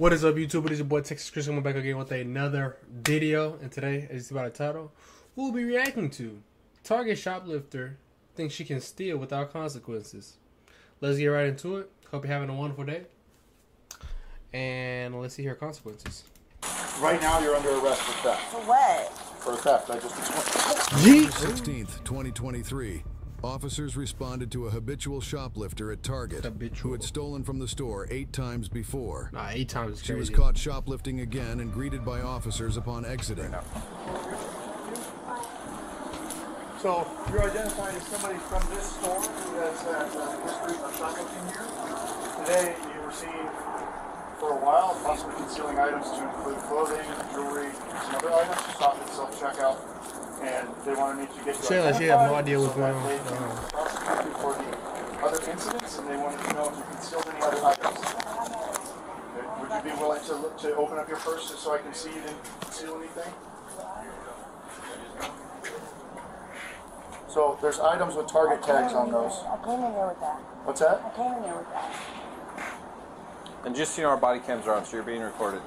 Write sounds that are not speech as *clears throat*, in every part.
What is up, YouTube? It is your boy Texas Christian. We're back again with another video, and today, as you see by the title, we'll be reacting to Target shoplifter thinks she can steal without consequences. Let's get right into it. Hope you're having a wonderful day, and let's see her consequences. Right now, you're under arrest for theft. For what? For theft, I just explained. 16th, 2023. Officers responded to a habitual shoplifter at Target Habitual. who had stolen from the store eight times before. Nah, eight times is She was caught shoplifting again and greeted by officers upon exiting. So you're identified as somebody from this store who has had uh, history of shoplifting here. Today, you were seen for a while, possibly concealing items to include clothing, jewelry, some other items. You stopped at self-checkout, and they wanted me to get you She like she have no idea what's going on. They can Uh-huh. prosecute you for the other incidents, and they wanted to know if you concealed any other items. Okay. Would you be willing to look, to open up your purse just so I can see you didn't conceal anything? So there's items with target tags on those. I came in here with that. What's that? I came in here with that. And just so you know, our body cams are on, so you're being recorded.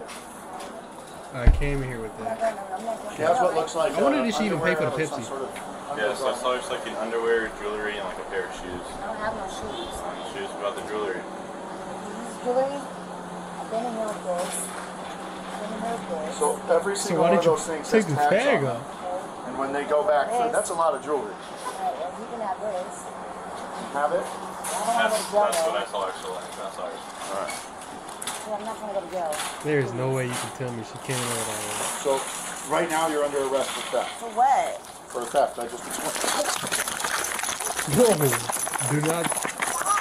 I came here with that. no, no, I'm not going what looks like. I wonder uh, did she even pay for the underwear, some Pepsi? sort of Yeah, so I undergarment. saw just like in underwear, jewelry, and like a pair of shoes. I don't have no shoes. Shoes about the jewelry. This jewelry. I've been in here with this. I've been in here with this. So every single why one did of those things take has the tags on them. And when they go back through, that's a lot of jewelry. Alright, and you can have this. Have it? I don't That's, want that's what I saw actually. That's ours. All right. There. I'm not going to go to jail. There is no way you can tell me she came in with all that. So right now you're under arrest for theft. For what? For theft, I just explained. *laughs* No, do not.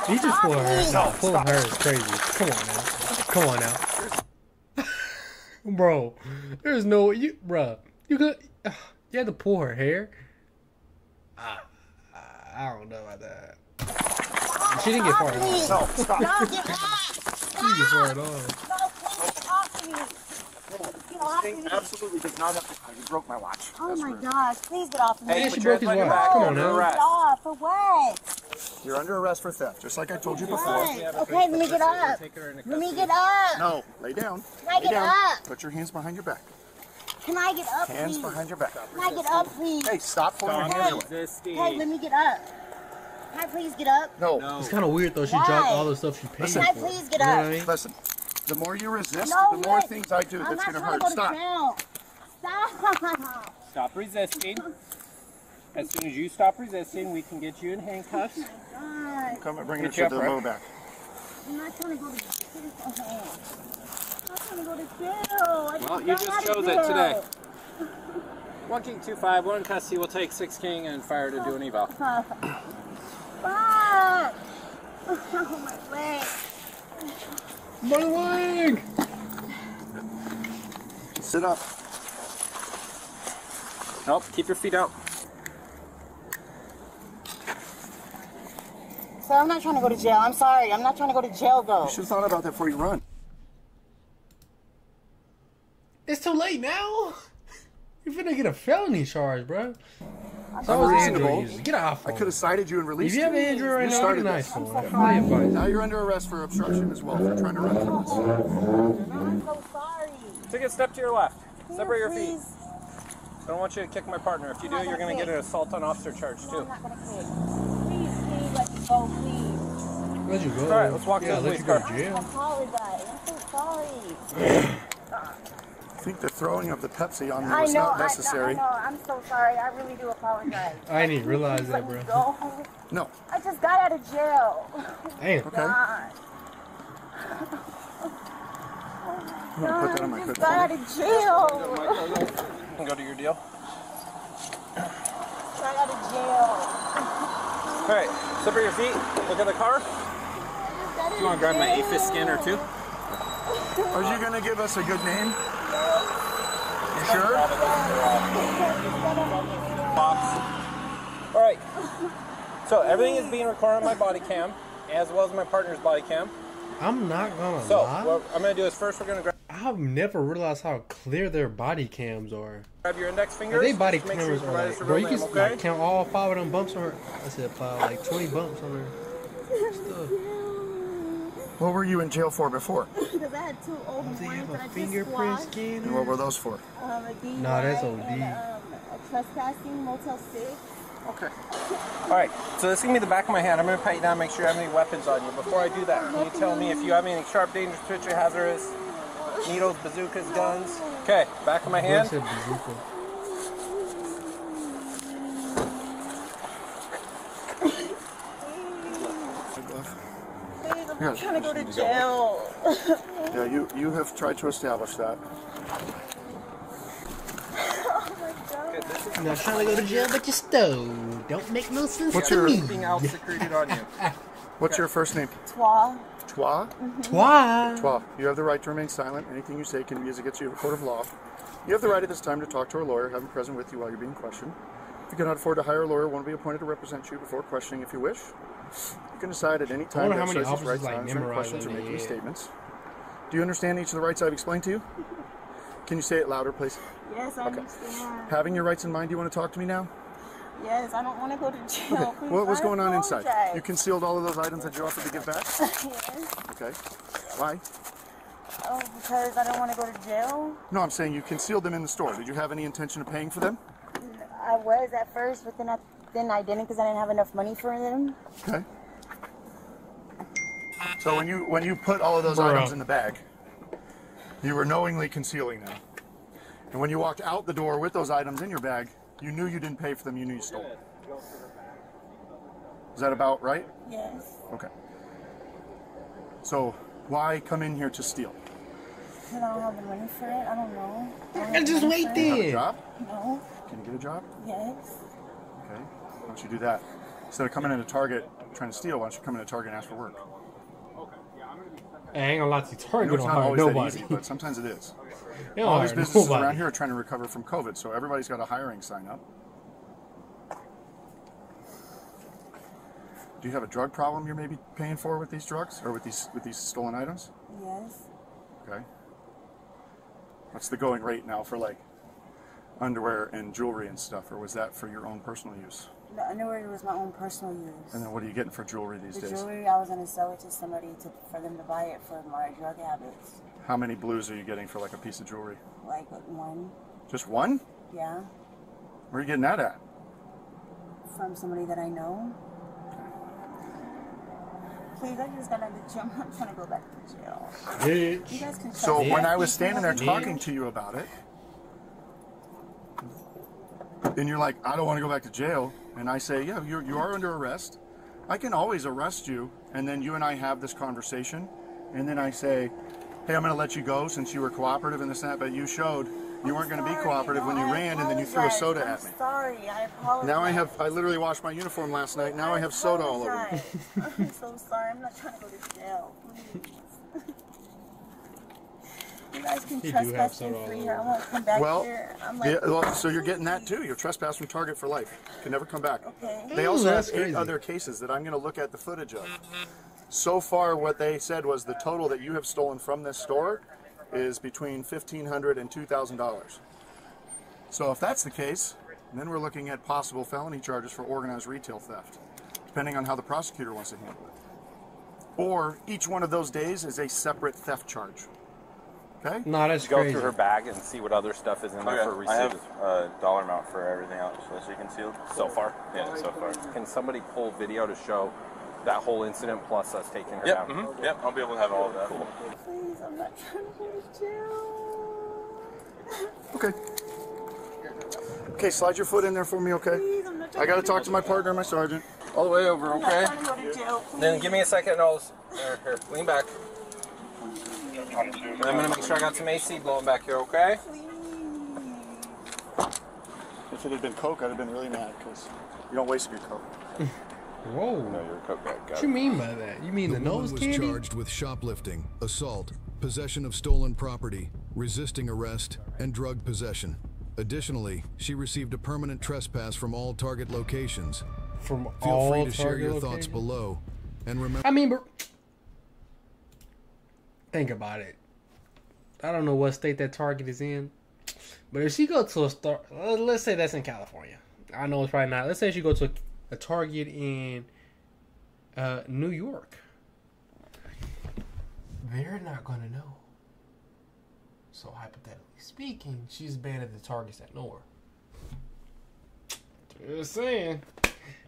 He just pulling her. No, pulling her is crazy. Come on now. Come on now. *laughs* Bro, there's no you, bro. You could. *sighs* You had to pull her hair. I, I don't know about that. She didn't get far at all. She No, stop. No, get off! didn't get far at all. No, please get off me. Get off of Thing absolutely does not have to. You broke my watch. Oh That's my rude. gosh, please get off of me. Hey, put she your broke his hands on your watch. back. Come on You're now. arrest. Get off, for what? You're under arrest for theft, just like I told you before. What? Okay, let me get up. Take her into Let me get up. No, lay down. Can I Lay get down. up? Put your hands behind your back. Can I get up, Hands please? behind your back. Can I get up, please? Hey, stop pulling your hands away. Hey, let me get up. Can I please get up? No. It's kind of weird though. She Why? dropped all the stuff she paid Can for. I please get You know up? what I mean? Listen, the more you resist, No, the more Rick. things I do I'm that's going to hurt. to go Stop. to. Stop. Stop resisting. As soon as you stop resisting, we can get you in handcuffs. Oh God, Come and bring her Get you to up, the Rick. low back. I'm not trying to go to jail. I'm not trying to go to jail. I Well, you just out of chose it today. One king, two five, one in custody. We'll take six king and fire to do an eval. *laughs* Fuck. Oh, my leg. My leg. Sit up. Nope, keep your feet out. Sir, I'm not trying to go to jail. I'm sorry. I'm not trying to go to jail, though. You should have thought about that before you run. It's too late now. You're finna get a felony charge, bro. I'm So was reasonable. Android user. Get off. I could have cited you and released you have you. an Android right You now, get started a nice this. one. My advice. Now you're under arrest for obstruction as well for trying to run from us. I'm so sorry. Take a step to your left. Separate your feet. I don't want you to kick my partner. If you do, you're going to get an assault on officer charge No, too. I'm not gonna quit. Please, please let me go, please. Let you go. All right, let's walk to yeah, the let police you go car. to I jail. apologize. I'm so sorry. *clears throat* Uh, I think the throwing of the Pepsi on there I was know. not I know, necessary. I know. I'm so sorry. I really do apologize. I didn't realize that, bro. go. No. I just got out of jail. Damn. Okay. God. I'm gonna put that on my I just got out of jail. You can go to your deal. Got out of jail. All right, separate your feet. Look at the car. Got You want to grab my AFIS scanner too? Are you gonna give us a good name? You sure? All right. So everything is being recorded on my body cam, as well as my partner's body cam. I'm not gonna So lie. what I'm gonna do is first we're gonna grab I've never realized how clear their body cams are. Grab your index finger. Like, they body cameras are like, bro, you can okay? like, count all five of them bumps on her. I said five, like 20 bumps on her stuff. What were you in jail for before? *laughs* Because I had two old Does he warrants that a I just fingerprint squashed. And what were those for? Um, a DUI Nah, that's and, um, a trespassing, Motel 6. Okay. All right, so this is gonna be the back of my hand. I'm gonna pat you down, make sure you have any weapons on you. Before I do that, can you tell me if you have anything sharp, dangerous, twitchy, hazardous, needles, bazookas, guns? Okay, back of my hand. What's a bazooka? Please, I'm Yeah. trying to go to jail. *laughs* Yeah, you you have tried to establish that. oh my god. I'm not trying to go to jail, but you stole. Don't make no sense What's to your- me. Anything else secreted on you? What's your first name? Twa. Twa? Mm-hmm. Why? Twa. You have the right to remain silent. Anything you say can be used against you in a court of law. You have the right at this time to talk to a lawyer, have him present with you while you're being questioned. If you cannot afford to hire a lawyer, one will be appointed to represent you before questioning if you wish. You can decide at any time to exercise these rights like, answering questions or them in making statements. Do you understand each of the rights I've explained to you? Can you say it louder, please? Yes, I understand. Having your rights in mind, do you want to talk to me now? Yes, I don't want to go to jail. Okay. Please, What was going on inside? You concealed all of those items that you offered to give back? *laughs* yes. Okay. Why? Oh, because I don't want to go to jail. No, I'm saying you concealed them in the store. Did you have any intention of paying for them? I was at first, but then I then I didn't because I didn't have enough money for them. Okay. So when you when you put all of those Bruh. items in the bag, you were knowingly concealing them. And when you walked out the door with those items in your bag, you knew you didn't pay for them, you knew you stole them. Is that about right? Yes. Okay. So why come in here to steal? Because I don't have the money for it. I don't know. I don't And just the money wait for it. Do you have a there. No. Can you get a job? Yes. Okay. Why don't you do that? Instead of coming into Target trying to steal, why don't you come into Target and ask for work? Hey, I ain't gonna lie to you. I know Target it's don't not hire nobody. easy, but sometimes it is. *laughs* They don't All these businesses nobody. around here are trying to recover from COVID, so everybody's got a hiring sign up. Do you have a drug problem you're maybe paying for with these drugs or with these with these stolen items? Yes. Okay. What's the going rate now for like underwear and jewelry and stuff, or was that for your own personal use? The underwear was my own personal use. And then what are you getting for jewelry these The days? jewelry, I was gonna sell it to somebody to for them to buy it for my drug habits. How many blues are you getting for like a piece of jewelry? Like one, Just one? yeah, Where are you getting that at? from somebody that I know. Please, I just got out of the gym. I'm trying to go back to jail. You guys can So trust when. I was standing there talking to you about it, and you're like, I don't want to go back to jail, and I say, yeah, you're, you are under arrest. I can always arrest you, and then you and I have this conversation, and then I say, hey, I'm going to let you go since you were cooperative in this and that, but you showed you weren't going to be cooperative when you I ran, and then you threw a soda I'm at me. Sorry, I apologize. Now I have, I literally washed my uniform last night. Now I have soda all over me. I'm so sorry. I'm not trying to go to jail. Please. *laughs* You can do have trespass soda all free over here. I won't come back Well, here. I'm yeah, like, well, so you're getting that too. You're trespassed from Target for life. Can never come back. Okay. They Ooh, also that's have eight crazy. other cases that I'm going to look at the footage of. So far, what they said was the total that you have stolen from this store is between fifteen hundred and two thousand dollars. So if that's the case, then we're looking at possible felony charges for organized retail theft, depending on how the prosecutor wants to handle it. Or each one of those days is a separate theft charge. Okay. Nah, that's Go crazy. through her bag and see what other stuff is in there for Okay. I have a dollar amount for everything else that she concealed. So far. Yeah, so far. Can somebody pull video to show that whole incident plus us taking her Yep. down? mhm, Yep. I'll be able to have all of that. Please, I'm not trying to go to jail. Okay. Okay, slide your foot in there for me, okay? Please, I'm not trying I got to go talk to my partner, my sergeant. All the way over, I'm okay? not trying to go to jail. Then give me a second and I'll here, here, lean back. And I'm gonna make sure I got some AC blowing back here, okay? If it had been Coke, I'd have been really mad because you don't waste good Coke. *laughs* Whoa. No, You're a coke guy. What it. you mean by that? You mean the, The nose woman was candy? charged with shoplifting, assault, possession of stolen property, resisting arrest, and drug possession. Additionally, she received a permanent trespass from all target locations. From Feel all free to share Target your thoughts below. And remember, I mean, but think about it. I don't know what state that Target is in, but if she go to a store, uh, let's say that's in California. I know it's probably not. Let's say she go to a, a Target in uh, New York. they're not gonna know. So hypothetically speaking, she's banned at the targets that know her. Just saying.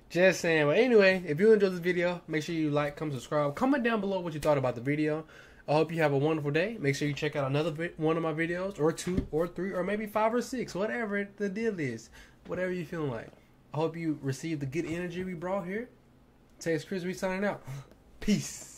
Just saying. But anyway, if you enjoyed this video, make sure you like, comment, subscribe. Comment down below what you thought about the video. I hope you have a wonderful day. Make sure you check out another vi- one of my videos, or two, or three, or maybe five or six, whatever the deal is. Whatever you're feeling like. I hope you receive the good energy we brought here. Texas Chris, we signing out. *laughs* Peace.